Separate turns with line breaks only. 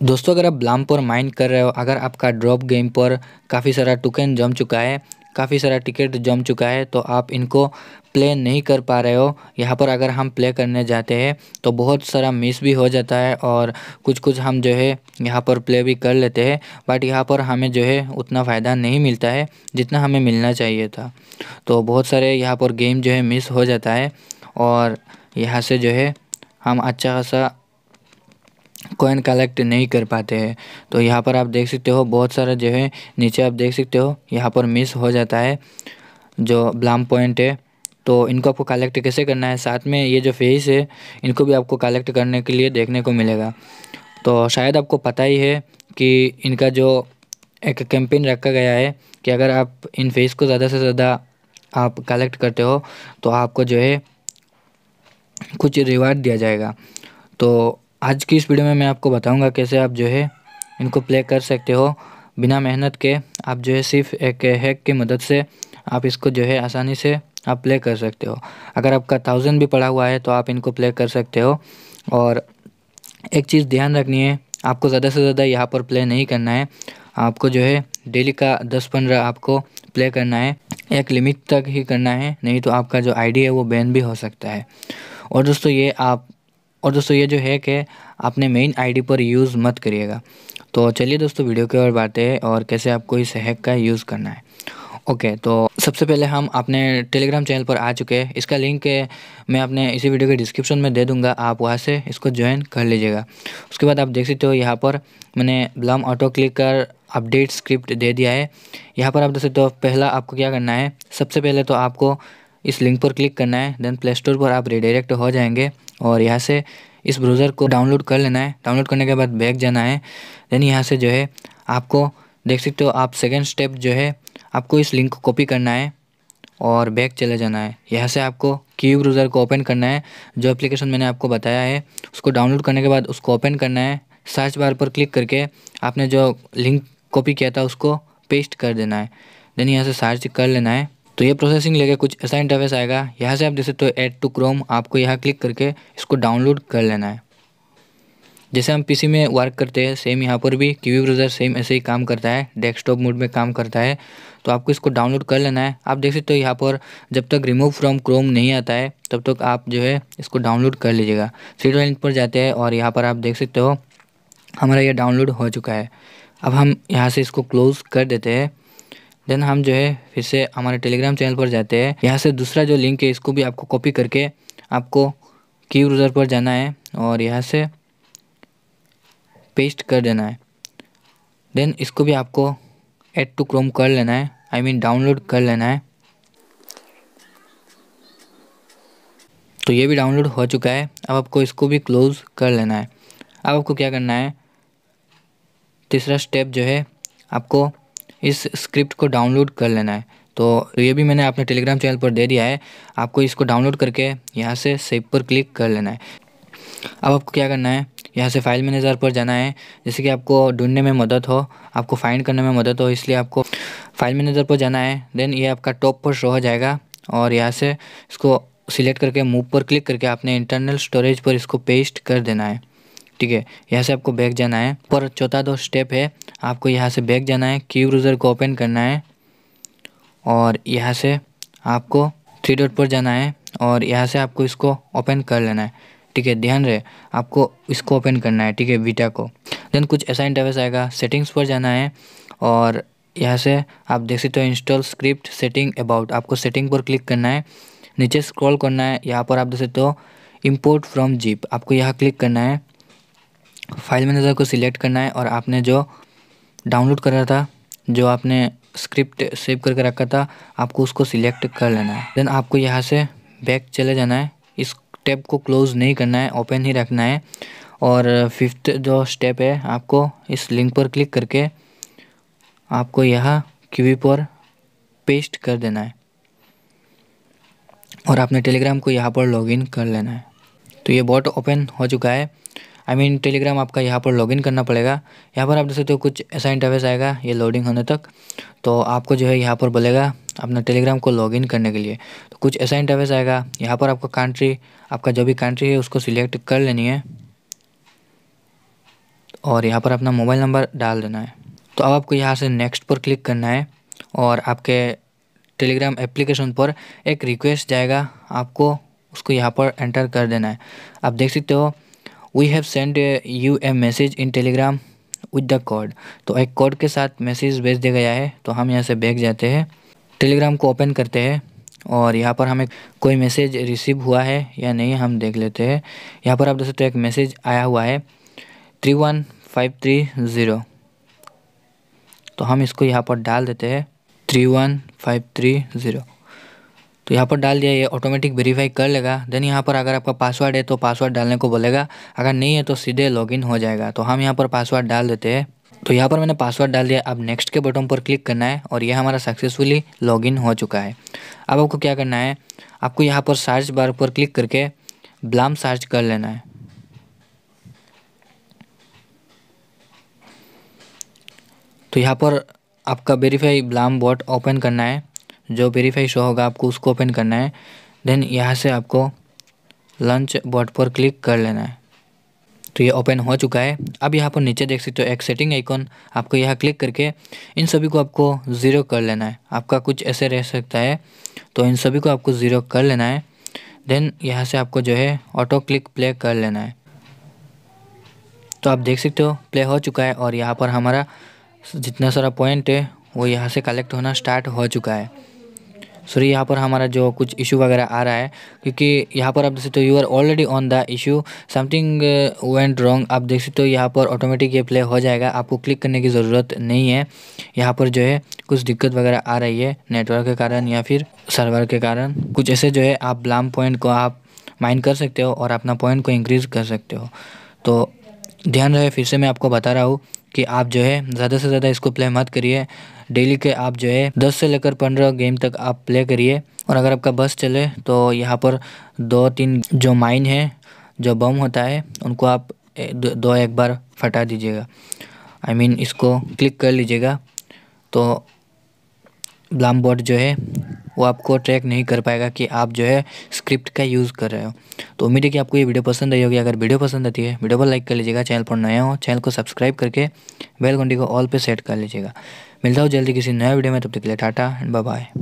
दोस्तों, अगर आप ब्लाम पर माइंड कर रहे हो, अगर आपका ड्रॉप गेम पर काफ़ी सारा टोकन जम चुका है, काफ़ी सारा टिकट जम चुका है तो आप इनको प्ले नहीं कर पा रहे हो। यहाँ पर अगर हम प्ले करने जाते हैं तो बहुत सारा मिस भी हो जाता है और कुछ कुछ हम जो है, यहाँ पर प्ले भी कर लेते हैं बट यहाँ पर हमें जो है, उतना फ़ायदा नहीं मिलता है, जितना हमें मिलना चाहिए था। तो बहुत सारे यहाँ पर गेम जो है मिस हो जाता है और यहाँ से जो है, हम अच्छा खासा कॉइन कलेक्ट नहीं कर पाते हैं। तो यहाँ पर आप देख सकते हो, बहुत सारा जो है, नीचे आप देख सकते हो, यहाँ पर मिस हो जाता है, जो ब्लाम पॉइंट है। तो इनको आपको कलेक्ट कैसे करना है? साथ में ये जो फेस है, इनको भी आपको कलेक्ट करने के लिए देखने को मिलेगा। तो शायद आपको पता ही है कि इनका जो एक कैंपेन रखा गया है कि अगर आप इन फेस को ज़्यादा से ज़्यादा आप कलेक्ट करते हो तो आपको जो है, कुछ रिवार्ड दिया जाएगा। तो आज की इस वीडियो में मैं आपको बताऊँगा कैसे आप जो है इनको प्ले कर सकते हो बिना मेहनत के। आप जो है सिर्फ़ एक हैक की मदद से आप इसको जो है आसानी से आप प्ले कर सकते हो। अगर आपका थाउज़ेंड भी पड़ा हुआ है तो आप इनको प्ले कर सकते हो। और एक चीज़ ध्यान रखनी है, आपको ज़्यादा से ज़्यादा यहाँ पर प्ले नहीं करना है। आपको जो है डेली का दस पंद्रह आपको प्ले करना है। एक लिमिट तक ही करना है, नहीं तो आपका जो आईडी है वो बैन भी हो सकता है। और दोस्तों ये आप और दोस्तों, ये जो है आपने मेन आईडी पर यूज़ मत करिएगा। तो चलिए दोस्तों वीडियो की ओर बातें हैं और कैसे आपको इस हैक का यूज़ करना है। ओके तो सबसे पहले हम अपने टेलीग्राम चैनल पर आ चुके हैं। इसका लिंक है, मैं अपने इसी वीडियो के डिस्क्रिप्शन में दे दूँगा। आप वहाँ से इसको ज्वाइन कर लीजिएगा। उसके बाद आप देख सकते हो, यहाँ पर मैंने ब्लम ऑटो क्लिक कर अपडेट स्क्रिप्ट दे दिया है। यहाँ पर आप देख सकते हो, पहला आपको क्या करना है, सबसे पहले तो आपको इस लिंक पर क्लिक करना है देन प्ले स्टोर पर आप रिडायरेक्ट हो जाएँगे और यहाँ से इस ब्राउज़र को डाउनलोड कर लेना है। डाउनलोड करने के बाद बैक जाना है देन यहाँ से जो है आपको देख सकते हो आप सेकेंड स्टेप जो है आपको इस लिंक को कॉपी करना है और बैक चले जाना है। यहाँ से आपको क्यू ब्राउज़र को ओपन करना है, जो एप्लीकेशन मैंने आपको बताया है, उसको डाउनलोड करने के बाद उसको ओपन करना है। सर्च बार पर क्लिक करके आपने जो लिंक कॉपी किया था उसको पेस्ट कर देना है। देन यहाँ से सर्च कर लेना है। तो ये प्रोसेसिंग लेके कुछ ऐसा इंटरफेस आएगा। यहाँ से आप देख सकते हो एड टू क्रोम आपको यहाँ क्लिक करके इसको डाउनलोड कर लेना है। जैसे हम पीसी में वर्क करते हैं सेम यहाँ पर भी कीवी ब्राउज़र सेम ऐसे ही काम करता है डेस्कटॉप मोड में काम करता है। तो आपको इसको डाउनलोड कर लेना है। आप देख सकते हो यहाँ पर जब तक रिमूव फ्रॉम क्रोम नहीं आता है, तब तक आप जो है इसको डाउनलोड कर लीजिएगा। सीट लिंक पर जाते हैं और यहाँ पर आप देख सकते हो, हमारा ये डाउनलोड हो चुका है। अब हम यहाँ से इसको क्लोज़ कर देते हैं। देन हम जो है फिर से हमारे टेलीग्राम चैनल पर जाते हैं। यहाँ से दूसरा जो लिंक है, इसको भी आपको कॉपी करके आपको की ब्राउज़र पर जाना है और यहाँ से पेस्ट कर देना है। देन इसको भी आपको एड टू क्रोम कर लेना है। आई मीन डाउनलोड कर लेना है। तो ये भी डाउनलोड हो चुका है। अब आपको इसको भी क्लोज़ कर लेना है। अब आपको क्या करना है? तीसरा स्टेप जो है, आपको इस स्क्रिप्ट को डाउनलोड कर लेना है। तो ये भी मैंने अपने टेलीग्राम चैनल पर दे दिया है। आपको इसको डाउनलोड करके यहाँ से सेव पर क्लिक कर लेना है। अब आपको क्या करना है? यहाँ से फ़ाइल मैनेजर पर जाना है। जैसे कि आपको ढूँढने में मदद हो, आपको फाइंड करने में मदद हो, इसलिए आपको फ़ाइल मैनेजर पर जाना है। देन ये आपका टॉप पर शो हो जाएगा और यहाँ से इसको सिलेक्ट करके मूव पर क्लिक करके आपने इंटरनल स्टोरेज पर इसको पेस्ट कर देना है। ठीक है, यहाँ से आपको बैक जाना है। पर चौथा दो स्टेप है, आपको यहाँ से बैक जाना है की ब्राउज़र को ओपन करना है। और यहाँ से आपको थ्री डॉट पर जाना है और यहाँ से आपको इसको ओपन कर लेना है। ठीक है, ध्यान रहे, आपको इसको ओपन करना है, ठीक है वीटा को। देन कुछ ऐसा इंटरवेस आएगा सेटिंग्स पर जाना है और यहाँ से आप देख सकते हो इंस्टॉल स्क्रिप्ट सेटिंग अबाउट आपको सेटिंग पर क्लिक करना है। नीचे स्क्रॉल करना है, यहाँ पर आप देख सकते हो इम्पोर्ट फ्रॉम जीप आपको यहाँ क्लिक करना है। फ़ाइल मैनेजर को सिलेक्ट करना है और आपने जो डाउनलोड करा था, जो आपने स्क्रिप्ट सेव करके रखा था, आपको उसको सिलेक्ट कर लेना है। देन आपको यहाँ से बैक चले जाना है। इस टैब को क्लोज़ नहीं करना है, ओपन ही रखना है। और फिफ्थ जो स्टेप है, आपको इस लिंक पर क्लिक करके आपको यह क्यू पर पेस्ट कर देना है। और आपने टेलीग्राम को यहाँ पर लॉगिन कर लेना है। तो ये बॉट ओपन हो चुका है। आई मीन टेलीग्राम आपका यहाँ पर लॉगिन करना पड़ेगा। यहाँ पर आप देख सकते हो कुछ ऐसा इंटरफेस आएगा, ये लोडिंग होने तक। तो आपको जो है यहाँ पर बोलेगा अपना टेलीग्राम को लॉगिन करने के लिए। तो कुछ ऐसा इंटरफेस आएगा, यहाँ पर आपका कंट्री आपका जो भी कंट्री है उसको सिलेक्ट कर लेनी है। और यहाँ पर अपना मोबाइल नंबर डाल देना है। तो अब आपको यहाँ से नेक्स्ट पर क्लिक करना है और आपके टेलीग्राम एप्लीकेशन पर एक रिक्वेस्ट जाएगा। आपको उसको यहाँ पर एंटर कर देना है। आप देख सकते हो we have send you a message in Telegram with the code तो एक कोड के साथ मैसेज भेज दिया गया है तो हम यहाँ से बैग जाते हैं। टेलीग्राम को ओपन करते हैं और यहाँ पर हमें कोई मैसेज रिसीव हुआ है या नहीं, हम देख लेते हैं। यहाँ पर आप देख सकते एक मैसेज आया हुआ है three one five three zero तो हम इसको यहाँ पर डाल देते हैं three one five three zero तो यहाँ पर डाल दिया, ये ऑटोमेटिक वेरीफाई कर लेगा। देन यहाँ पर अगर आपका पासवर्ड है तो पासवर्ड डालने को बोलेगा। अगर नहीं है तो सीधे लॉगिन हो जाएगा। तो हम यहाँ पर पासवर्ड डाल देते हैं। तो यहाँ पर मैंने पासवर्ड डाल दिया। अब नेक्स्ट के बटन पर क्लिक करना है और यह हमारा सक्सेसफुली लॉगिन हो चुका है। अब आपको क्या करना है? आपको यहाँ पर सर्च बार पर क्लिक करके ब्लाम सर्च कर लेना है। तो यहाँ पर आपका वेरीफाई ब्लाम बॉट ओपन करना है। जो वेरीफाई शो होगा, आपको उसको ओपन करना है। देन यहाँ से आपको लंच बॉट पर क्लिक कर लेना है। तो ये ओपन हो चुका है। अब यहाँ पर नीचे देख सकते हो एक सेटिंग आइकॉन आपको यहाँ क्लिक करके इन सभी को आपको ज़ीरो कर लेना है। आपका कुछ ऐसे रह सकता है। तो इन सभी को आपको ज़ीरो कर लेना है। देन यहाँ से आपको जो है ऑटो क्लिक प्ले कर लेना है। तो आप देख सकते हो प्ले हो चुका है और यहाँ पर हमारा जितना सारा पॉइंट है, वो यहाँ से कलेक्ट होना स्टार्ट हो चुका है। सॉरी यहाँ पर हमारा जो कुछ इशू वगैरह आ रहा है, क्योंकि यहाँ पर आप देख सकते हो you are already on the issue something went wrong आप देख सकते हो, यहाँ पर ऑटोमेटिक ये प्ले हो जाएगा. आपको क्लिक करने की ज़रूरत नहीं है. यहाँ पर जो है, कुछ दिक्कत वगैरह आ रही है नेटवर्क के कारण या फिर सर्वर के कारण. कुछ ऐसे जो है, आप ब्लाम पॉइंट को आप माइंड कर सकते हो और अपना पॉइंट को इंक्रीज़ कर सकते हो. तो ध्यान रहे, फिर से मैं आपको बता रहा हूँ कि आप जो है, ज़्यादा से ज़्यादा इसको प्ले मत करिए. डेली के आप जो है दस से लेकर पंद्रह गेम तक आप प्ले करिए। और अगर आपका बस चले तो यहाँ पर दो तीन जो माइन है जो बम होता है उनको आप दो एक बार फटा दीजिएगा। आई I मीन mean, इसको क्लिक कर लीजिएगा। तो ब्लाम बोर्ड जो है वो आपको ट्रैक नहीं कर पाएगा कि आप जो है स्क्रिप्ट का यूज़ कर रहे हो। तो उम्मीद है कि आपको ये वीडियो पसंद आई होगी। अगर वीडियो पसंद आती है वीडियो को लाइक कर लीजिएगा। चैनल पर नया हो चैनल को सब्सक्राइब करके बेल घंटी को ऑल पे सेट कर लीजिएगा। मिलता हूँ जल्दी किसी नए वीडियो में तब तक के लिए टाटा एंड बाय